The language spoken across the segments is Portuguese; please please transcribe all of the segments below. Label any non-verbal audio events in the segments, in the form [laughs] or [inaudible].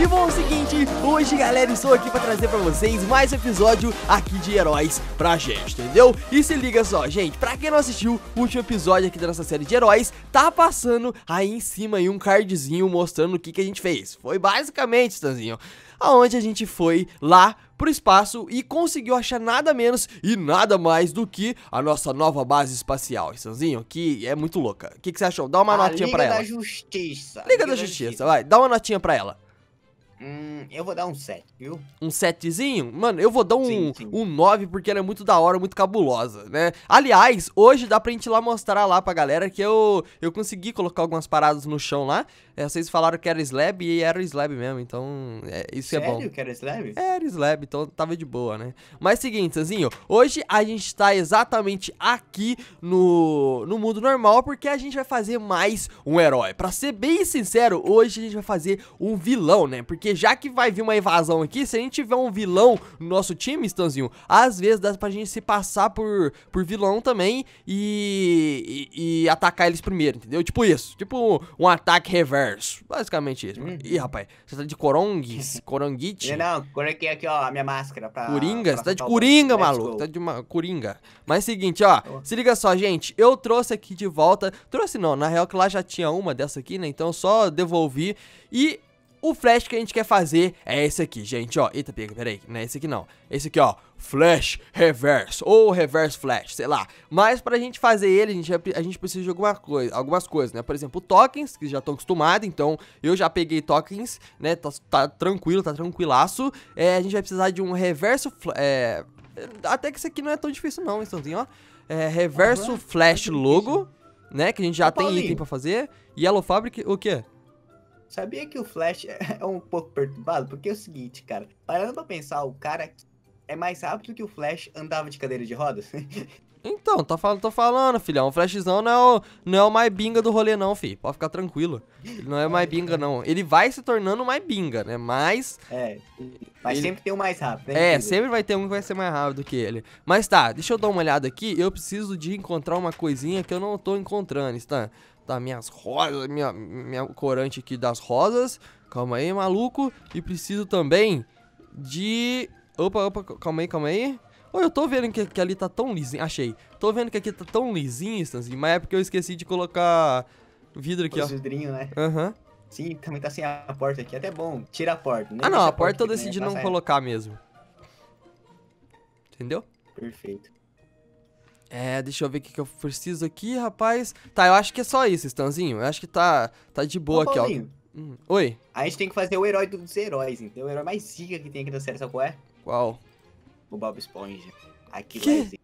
E bom, é o seguinte, hoje galera, estou aqui pra trazer pra vocês mais um episódio aqui de heróis pra gente, entendeu? E se liga só, gente, pra quem não assistiu o último episódio aqui da nossa série de heróis Tá passando aí em cima aí um cardzinho mostrando o que, que a gente fez Foi basicamente, Stanzinho, aonde a gente foi lá pro espaço e conseguiu achar nada menos e nada mais do que a nossa nova base espacial, Stanzinho, que é muito louca. O que, que você achou? Dá uma a notinha Liga pra ela. da Justiça. Liga da Justiça, vai, dá uma notinha pra ela. Hum, eu vou dar um 7, viu? Um setzinho? Mano, eu vou dar um, Sim, sim. um 9 porque ela é muito da hora, muito cabulosa, né? Aliás, hoje dá pra gente ir lá mostrar lá pra galera que eu, eu consegui colocar algumas paradas no chão lá. É, vocês falaram que era slab e era slab mesmo, então é, isso é bom. Sério que era slab? Era slab, então tava de boa, né? Mas seguinte, Sanzinho, hoje a gente tá exatamente aqui no, no mundo normal porque a gente vai fazer mais um herói. Pra ser bem sincero, hoje a gente vai fazer um vilão, né? Porque já que vai vir uma invasão aqui, se a gente tiver um vilão no nosso time, Stanzinho, às vezes dá pra gente se passar por, por vilão também e, e, e atacar eles primeiro, entendeu? Tipo isso, tipo um ataque reverso, basicamente isso. Uhum. Ih, rapaz, você tá de corongues, [laughs] coronguite? Não, não, coloquei aqui, ó, a minha máscara pra... Coringa? pra Você tá de o coringa, Let's maluco. Tá de uma coringa. Mas seguinte, ó. Ó. Se liga só, gente. Eu trouxe aqui de volta. Trouxe não, na real que lá já tinha uma dessa aqui, né? Então eu só devolvi. E o flash que a gente quer fazer é esse aqui, gente, ó. Eita, pega, peraí. Não é esse aqui não. Esse aqui, ó. Flash Reverse. Ou Reverse Flash, sei lá. Mas pra gente fazer ele, a gente, a gente precisa de alguma coisa, algumas coisas, né? Por exemplo, tokens, que já estão acostumados. Então eu já peguei tokens, né? Tá, tá tranquilo, tá tranquilaço. É, a gente vai precisar de um Reverso. É, até que isso aqui não é tão difícil, não, Estãozinho, ó. É, reverso Flash é logo, né? Que a gente já Ô, tem Paulinho. item pra fazer. Yellow Fabric, o quê? Sabia que o Flash [laughs] é um pouco perturbado? Porque é o seguinte, cara. Parando pra pensar, o cara é mais rápido que o Flash andava de cadeira de rodas. [laughs] Então, tô falando, tô falando, filhão. O Flashzão não é o, não é o mais binga do rolê, não, fi. Pode ficar tranquilo. Ele não é o mais binga, não. Ele vai se tornando mais binga, né? Mas. é. Mas Ele- sempre tem o mais rápido, né? É, sempre vai ter um que vai ser mais rápido que ele. Mas tá, deixa eu dar uma olhada aqui. Eu preciso de encontrar uma coisinha que eu não tô encontrando, está? Tá, minhas rosas, minha, minha corante aqui das rosas. Calma aí, maluco. E preciso também de. Opa, opa, calma aí, calma aí. Ô, eu tô vendo que, que ali tá tão lisinho. Achei. Tô vendo que aqui tá tão lisinho, assim, mas é porque eu esqueci de colocar vidro aqui, ó. Os vidrinhos, né? Aham. Sim, também tá sem a porta aqui. Até bom. Tira a porta. nem Ah, não, deixa a porta eu aqui, né? decidi não colocar mesmo. Entendeu? Perfeito. É, deixa eu ver o que, que eu preciso aqui, rapaz. Tá, eu acho que é só isso, Stanzinho. Eu acho que tá, tá de boa Ô, aqui, ó. Paulinho, Hum, Oi, A gente tem que fazer o herói dos heróis, então o herói mais zica que tem aqui da série, sabe qual é? qual? O Bob Esponja. Aqui Que?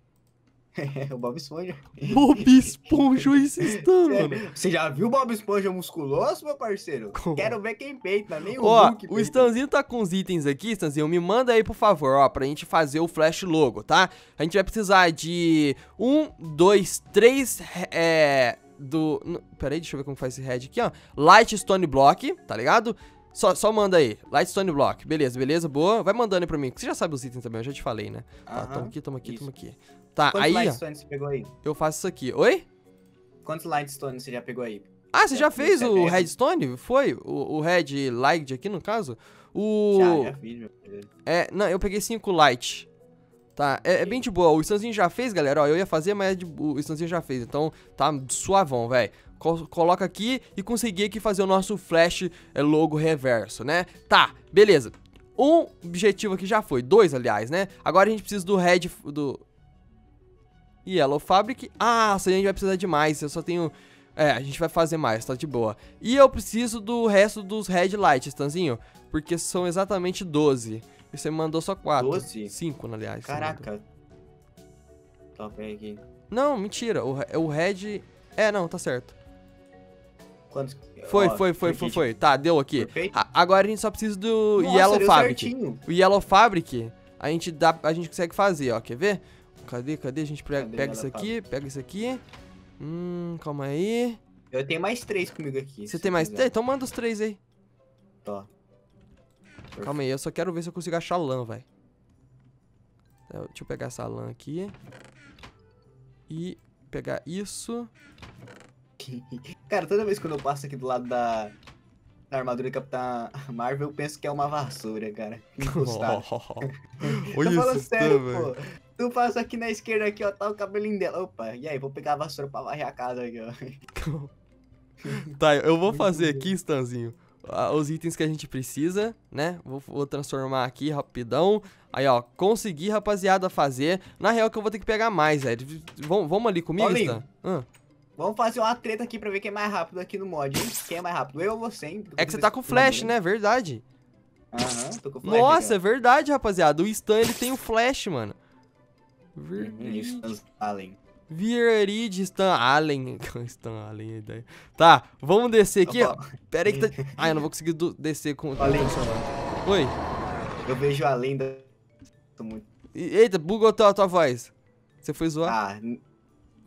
Zica. [laughs] o Bob Esponja. Bob Esponja esse Stan, mano. Você já viu o Bob Esponja musculoso, meu parceiro? Como? Quero ver quem peita, nem o Ó, Hulk o. Stanzinho tá com os itens aqui, Stanzinho. Me manda aí, por favor, ó, pra gente fazer o flash logo, tá? A gente vai precisar de um, dois, três, é, do... n- Pera aí, deixa eu ver como faz esse head aqui, ó. Light Stone Block, tá ligado? Só, só manda aí, Light Stone Block. Beleza, beleza, boa. Vai mandando aí pra mim, você já sabe os itens também, eu já te falei, né? Tá, tamo aqui, tamo aqui, isso. tamo aqui. Tá, Quantos aí, Lightstones você pegou aí? eu faço isso aqui. Oi? Quantos Lightstones você já pegou aí? Ah, você já Já fez o mesmo? Redstone? Foi? O, o Red Light aqui, no caso? O... Já, já fiz, meu. É, não, eu peguei 5 light. Tá, é, é bem de boa. O Stanzinho já fez, galera. Ó, eu ia fazer, mas é o Stanzinho já fez. Então, tá suavão, velho. Coloca aqui e consegui aqui fazer o nosso flash é, logo reverso, né? Tá, beleza. Um objetivo aqui já foi. Dois, aliás, né? Agora a gente precisa do red... Do... Yellow Fabric. Ah, a gente vai precisar de mais. Eu só tenho... É, a gente vai fazer mais, tá de boa. E eu preciso do resto dos Red Light, Stanzinho. Porque são exatamente 12. E você me mandou só 4. 12? 5, aliás. Caraca. Top aí aqui. Não, mentira. O, o Red. É, não, tá certo. Quantos? Foi, foi, foi, foi, foi. Tá, deu aqui. Perfeito. A- agora a gente só precisa do Nossa, Yellow Fabric. certinho. O Yellow Fabric, a gente dá, a gente consegue fazer, ó. Quer ver? Cadê, cadê? A gente pega, Cadê pega isso aqui, pega isso aqui. Hum, calma aí. Eu tenho mais três comigo aqui. Você tem mais. quiser. Então manda os três aí. Tó. Calma aí, eu só quero ver se eu consigo achar lã, vai. Deixa eu pegar essa lã aqui. E pegar isso. [laughs] Cara, toda vez que eu passo aqui do lado da, da armadura do Capitã Marvel, eu penso que é uma vassoura, cara. [laughs] Olha [laughs] isso, sério, velho. pô. Tu passa aqui na esquerda aqui, ó, tá o cabelinho dela. Opa, e aí, vou pegar a vassoura pra varrer a casa aqui, ó. [laughs] Tá, eu vou fazer aqui, Stanzinho, os itens que a gente precisa, né? Vou, vou transformar aqui rapidão. Aí, ó, consegui, rapaziada, fazer. Na real que eu vou ter que pegar mais, velho. Vamos, vamos ali comigo, Paulinho. Stan? Ah, Vamos fazer uma treta aqui pra ver quem é mais rápido aqui no mod, hein? Quem é mais rápido? Eu ou você, hein? É que você tá com flash, né? Verdade. Aham, tô com flash. Nossa, é verdade, rapaziada. O Stan, ele tem o flash, mano. Verdade. Allen. Virid Stan Allen. Stan Allen, [laughs] daí. Tá, vamos descer aqui, ó. Opa, Pera aí que tá... Ah, eu não vou conseguir descer com... Allen. Oi. Eu vejo a lenda. Tô muito. Eita, bugou tua, tua voz. Você foi zoar? Ah,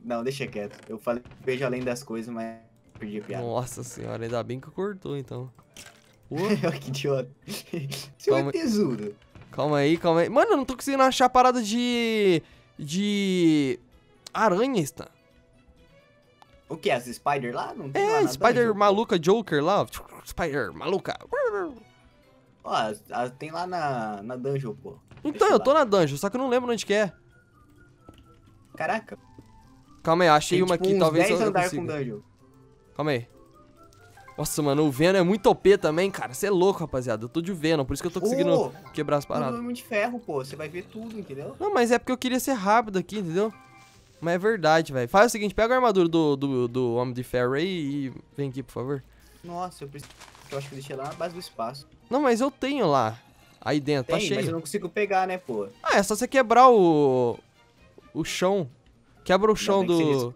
não, deixa quieto. Eu falei, vejo além das coisas, mas perdi a piada. Nossa senhora, ainda bem que cortou, então. [laughs] Que idiota. Seu Calma. é tesouro. calma aí, calma aí. Mano, eu não tô conseguindo achar a parada de... De... Aranha, Stan. O que? As Spider lá? Não tem lá É, na Spider dungeon? maluca Joker lá. Spider maluca. Ó, as- as- tem lá na, na dungeon, pô. Então, eu tô na dungeon, só que eu não lembro onde que é. Caraca. Calma aí, achei Tem, uma tipo, aqui, talvez 10 eu, eu andar com consiga. dungeon. Calma aí. Nossa, mano, o Venom é muito OP também, cara. Você é louco, rapaziada. Eu tô de Venom, por isso que eu tô conseguindo Ô, quebrar as paradas. tudo de ferro, pô. Você vai ver tudo, entendeu? Não, mas é porque eu queria ser rápido aqui, entendeu? Mas é verdade, velho. Faz o seguinte, pega a armadura do, do, do Homem de Ferro aí e vem aqui, por favor. Nossa, eu preciso. Eu acho que eu deixei lá na base do espaço. Não, mas eu tenho lá. Aí dentro, tá Tem, mas eu cheio. não consigo pegar, né, pô? Ah, é só você quebrar o... O chão. Quebra o chão que do...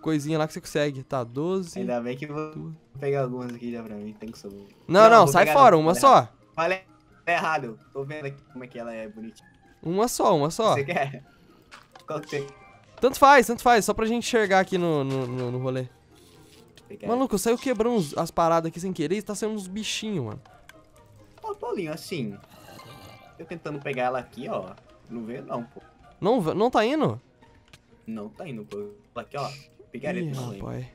Coisinha lá que você consegue. Tá, 12... Ainda bem que eu vou duas. pegar algumas aqui já pra mim. Tem que subir. Não, Não, não, sai fora, uma só. Falei errado. Tô vendo aqui como é que ela é bonitinha. Uma só, uma só. Você quer? Qual que você Tanto faz, tanto faz, só pra gente enxergar aqui no, no, no, no rolê. Maluco, eu saio quebrando os- as paradas aqui sem querer e tá saindo uns bichinhos, mano. Ó, Paulinho, assim. Eu tentando pegar ela aqui, ó. Não veio não, pô. Não, não tá indo? Não tá indo, pô. Aqui, ó. Picareta, Ih, rapaz.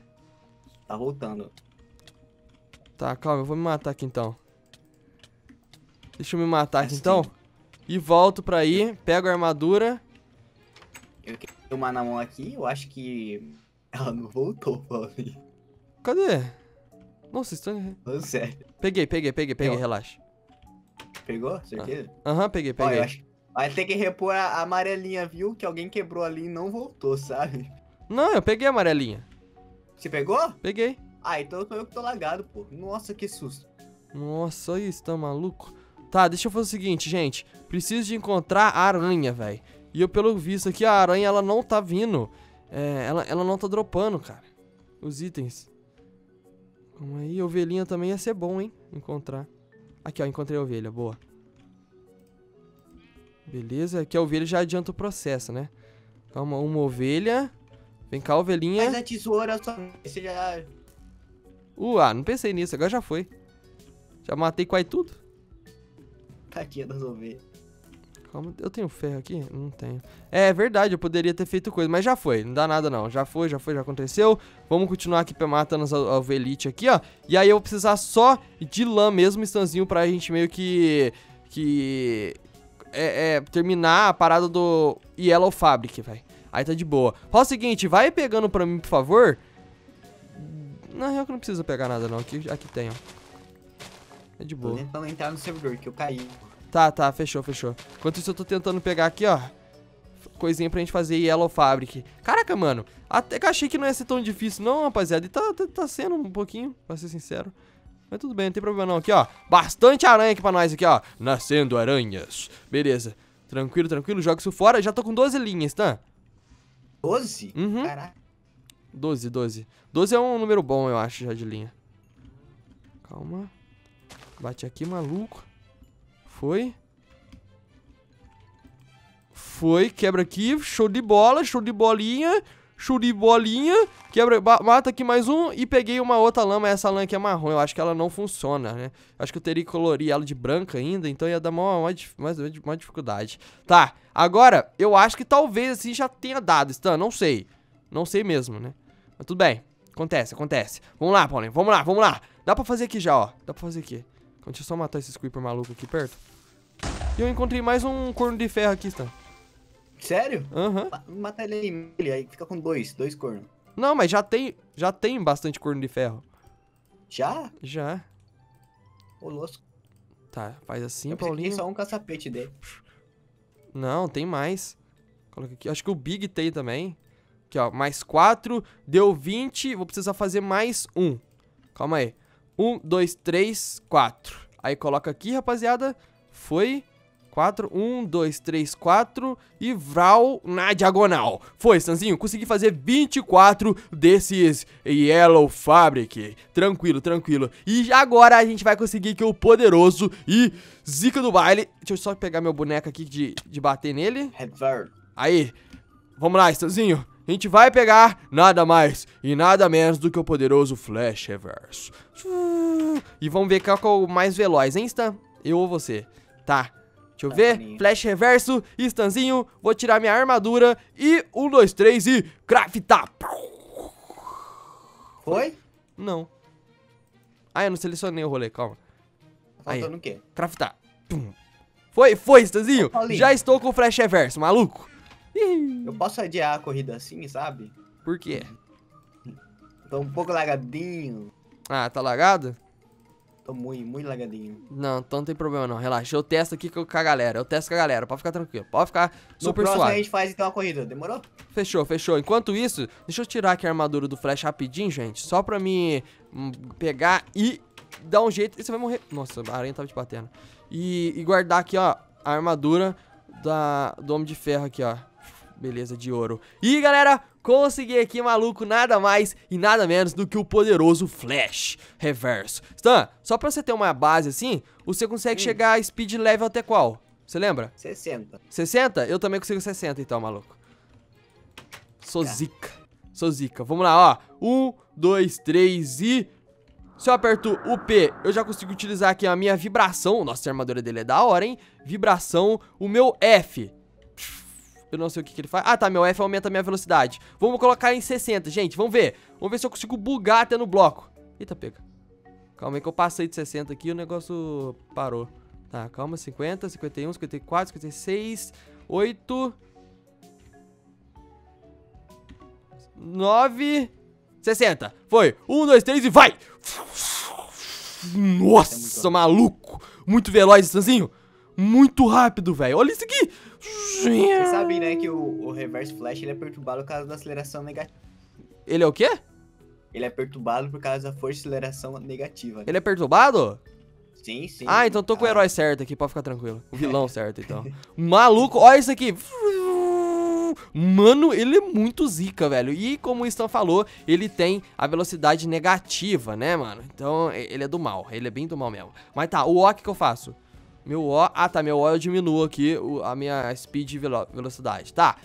Tá voltando. Tá, calma, eu vou me matar aqui então. Deixa eu me matar aqui Assim. então. E volto pra aí, pego a armadura. Eu quero uma na mão aqui, eu acho que ela não voltou, Paulinho. Cadê? Nossa, estão... Falando sério. Peguei, peguei, peguei, peguei, relaxa. Pegou? Certeza? Aham, peguei, Ó, peguei. eu acho. Vai ter que repor a amarelinha, viu? Que alguém quebrou ali e não voltou, sabe? Não, eu peguei a amarelinha. Você pegou? Peguei. Ah, então eu que tô lagado, pô. Nossa, que susto. Nossa, isso, tá maluco? Tá, deixa eu fazer o seguinte, gente. Preciso de encontrar a aranha, velho. E eu, pelo visto aqui, a aranha, ela não tá vindo. É, ela, ela não tá dropando, cara. Os itens. Calma aí, ovelhinha também ia ser bom, hein? Encontrar. Aqui, ó, encontrei a ovelha, boa. Beleza, aqui a ovelha já adianta o processo, né? Calma, uma ovelha. Vem cá, ovelhinha. Mas a tesoura só. Você já. Uh, ah, não pensei nisso, agora já foi. Já matei quase tudo. Tadinha das ovelhas. Calma, eu tenho ferro aqui? Não tenho. É verdade, eu poderia ter feito coisa, mas já foi, não dá nada não. Já foi, já foi, já aconteceu. Vamos continuar aqui matando as a ovelite aqui, ó. E aí eu vou precisar só de lã mesmo, Stanzinho, pra gente meio que... Que... É, é, terminar a parada do Yellow Fabric, velho. Aí tá de boa. Fala o seguinte, vai pegando pra mim, por favor. Na real que não precisa pegar nada não, aqui, aqui tem, ó. É de Tô boa. tentando entrar no servidor, que eu caí. Tá, tá, fechou, fechou. Enquanto isso eu tô tentando pegar aqui, ó. Coisinha pra gente fazer Yellow Fabric. Caraca, mano. Até que achei que não ia ser tão difícil, não, rapaziada. E tá, tá, tá sendo um pouquinho, pra ser sincero. Mas tudo bem, não tem problema não. Aqui, ó. Bastante aranha aqui pra nós, aqui, ó. Nascendo aranhas. Beleza. Tranquilo, tranquilo. Joga isso fora. Já tô com 12 linhas, tá? 12? Uhum. Caraca. 12, 12. 12 é um número bom, eu acho, já de linha. Calma. Bate aqui, maluco. Foi. Foi, quebra aqui. Show de bola, show de bolinha. Show de bolinha. Quebra, mata aqui mais um. E peguei uma outra lã, mas essa lã aqui é marrom. Eu acho que ela não funciona, né? Acho que eu teria que colorir ela de branca ainda. Então ia dar uma, uma, dificuldade. Tá, agora, eu acho que talvez assim já tenha dado, Stan. Não sei. Não sei mesmo, né? Mas tudo bem. Acontece, acontece. Vamos lá, Paulinho. Vamos lá, vamos lá. Dá pra fazer aqui já, ó. Dá pra fazer aqui. Deixa eu só matar esse Creeper maluco aqui perto. E eu encontrei mais um corno de ferro aqui, Stan. Sério? Aham. Ma- Mata ele aí, aí fica com dois, dois cornos. Não, mas já tem, já tem bastante corno de ferro. Já? Já. Ô, louco. Tá, faz assim, Eu Paulinho. tinha só um caçapete dele. Não, tem mais. Coloca aqui. Acho que o Big tem também. Aqui, ó. Mais 4. Deu 20. Vou precisar fazer mais um. Calma aí. 1, 2, 3, 4. Aí coloca aqui, rapaziada. Foi. 4. 1, 2, 3, 4. E Vral na diagonal. Foi, Stanzinho. Consegui fazer 24 desses Yellow Fabric. Tranquilo, tranquilo. E agora a gente vai conseguir que o poderoso e Zica do baile. Deixa eu só pegar meu boneco aqui de, de bater nele. Aí, vamos lá, Stanzinho. A gente vai pegar nada mais e nada menos do que o poderoso Flash Reverso. E vamos ver qual é o mais veloz, hein, Stan? Eu ou você? Tá. Deixa eu ver. Flash Reverso, Stanzinho. Vou tirar minha armadura e um, dois, três e craftar. Foi? Não. Ah, eu não selecionei o rolê, calma. Aí. Faltando o quê? Craftar. Pum. Foi, foi, Stanzinho. Já estou com o Flash Reverso, maluco. Eu posso adiar a corrida assim, sabe? Por quê? Tô um pouco lagadinho. Ah, tá lagado? Tô muito, muito lagadinho. Não, então não tem problema não, relaxa. Eu testo aqui com a galera, eu testo com a galera, pode ficar tranquilo. Pode ficar No super a suave. gente faz então a corrida, demorou? Fechou, fechou. Enquanto isso, deixa eu tirar aqui a armadura do Flash rapidinho, gente. Só pra me hum, pegar e dar um jeito. E você vai morrer. Nossa, a aranha tava te batendo. E, e guardar aqui, ó, a armadura da, do Homem de Ferro aqui, ó. Beleza, de ouro. E galera, consegui aqui, maluco, nada mais e nada menos do que o poderoso Flash Reverso. Stan, só pra você ter uma base assim, você consegue Hum. chegar a speed level até qual? Você lembra? 60. 60? Eu também consigo 60 então, maluco. Sou Tá. zica. Sou zica. Vamos lá, ó. Um, dois, três e... Se eu aperto o P, eu já consigo utilizar aqui a minha vibração. Nossa, a armadura dele é da hora, hein? Vibração. O meu F. Eu não sei o que, que ele faz. Ah, tá. Meu F aumenta a minha velocidade. Vamos colocar em 60, gente. Vamos ver. Vamos ver se eu consigo bugar até no bloco. Eita, pega. Calma aí que eu passei de 60 aqui e o negócio parou. Tá, calma. 50, 51, 54, 56, 8... 9... 60. Foi. 1, 2, 3 e vai! Nossa, maluco! Muito veloz, Stanzinho. Muito rápido, velho. Olha isso aqui. Você sabe, né, que o, o Reverse Flash ele é perturbado por causa da aceleração negativa. Ele é o quê? Ele é perturbado por causa da força de aceleração negativa. Ele é perturbado? Sim, sim. Ah, então tô com o Ah, herói certo aqui, pode ficar tranquilo. O vilão certo, então. [laughs] Maluco, olha isso aqui. Mano, ele é muito zica, velho. E como o Stan falou, ele tem a velocidade negativa, né, mano? Então, ele é do mal. Ele é bem do mal mesmo. Mas tá, o O que, que eu faço? Meu O... Ah, tá, meu O eu diminuo aqui a minha speed e velo- velocidade. Tá.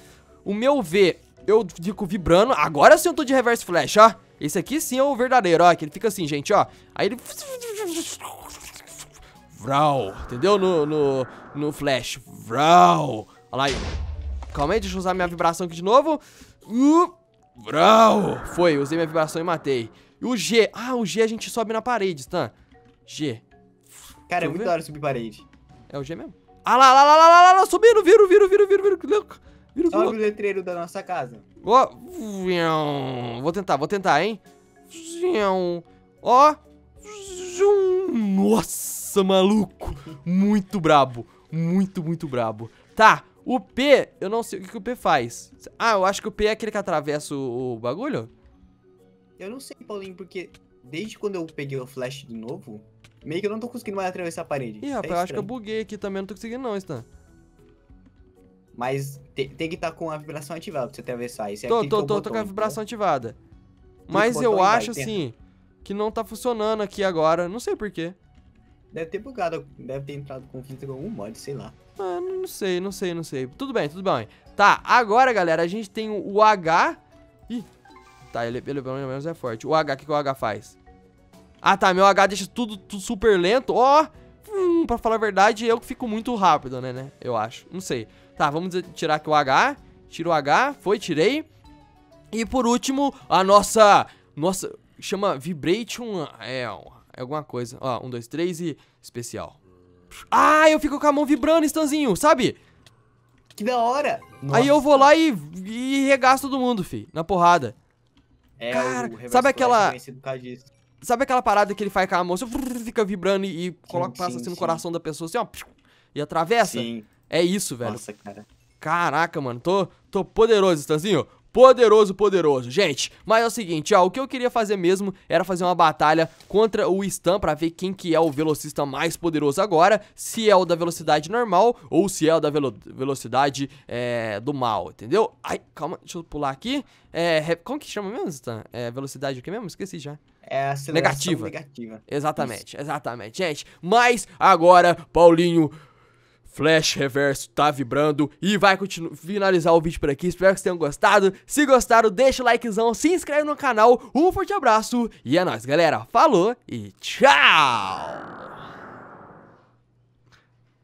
O meu V, eu fico vibrando. Agora sim eu tô de reverse flash, ó. Esse aqui sim é o verdadeiro, ó. Que ele fica assim, gente, ó. Aí ele... Vral, entendeu? No, no, no flash. Vral. Olha lá aí. Calma aí, deixa eu usar minha vibração aqui de novo. Uh, vral. Foi, usei minha vibração e matei. E o G. Ah, o G a gente sobe na parede, tá? G. Cara, Deixa é muito ver. da hora subir parede. É o G mesmo? Ah lá, lá, lá, lá, lá, lá, lá, subindo, viro, viro, viro, viro, viro, viro, viro, Sobe o letreiro da nossa casa. Ó, vião. vou tentar, vou tentar, hein? Ó, zum. nossa, maluco, muito brabo, muito, muito brabo. Tá, o P, eu não sei o que, que o P faz. Ah, eu acho que o P é aquele que atravessa o, o bagulho? Eu não sei, Paulinho, porque desde quando eu peguei o flash de novo, meio que eu não tô conseguindo mais atravessar a parede. Ih, é rapaz, eu acho que eu buguei aqui também, não tô conseguindo não, Stan. Mas te- tem que estar com a vibração ativada pra você atravessar. Esse é Tô, tô, é tô, tô botão, com a vibração ativada. o Mas eu vai, acho, tenta. assim, que não tá funcionando aqui agora, não sei porquê. Deve ter bugado, deve ter entrado conflito com algum mod, sei lá. Ah, não sei, não sei, não sei. Tudo bem, tudo bem. Tá, agora, galera, a gente tem o H. Ih, tá, ele, ele pelo menos é forte. O H, o que, que o H faz? Ah, tá, meu H deixa tudo, tudo super lento. Ó, hum, pra falar a verdade, eu que fico muito rápido, né, né? Eu acho, não sei. Tá, vamos tirar aqui o H. Tira o H, foi, tirei. E por último, a nossa Nossa, chama Vibration. É, é alguma coisa. Ó, um, dois, três e especial. Ah, eu fico com a mão vibrando, Stanzinho, sabe? Que da hora! Aí eu vou lá e, e regaço todo mundo, fi, na porrada. É, Cara, sabe aquela- Sabe aquela parada que ele faz com a mão, você fica vibrando e, e coloca, passa sim, assim no sim. coração da pessoa, assim, ó, e atravessa? Sim, É isso, velho. nossa, cara. Caraca, mano, tô, tô poderoso, Stanzinho. Poderoso, poderoso. Gente, mas é o seguinte, ó, o que eu queria fazer mesmo era fazer uma batalha contra o Stan pra ver quem que é o velocista mais poderoso agora, se é o da velocidade normal ou se é o da velo- velocidade é, do mal, entendeu? Ai, calma, deixa eu pular aqui. É, como que chama mesmo, Stan? É velocidade o que mesmo? Esqueci já. É a aceleração Negativa. negativa. Exatamente, exatamente, gente. Mas agora, Paulinho, Flash Reverso tá vibrando e vai finalizar o vídeo por aqui. Espero que vocês tenham gostado. Se gostaram, deixa o likezão, se inscreve no canal. Um forte abraço e é nóis, galera. Falou e tchau!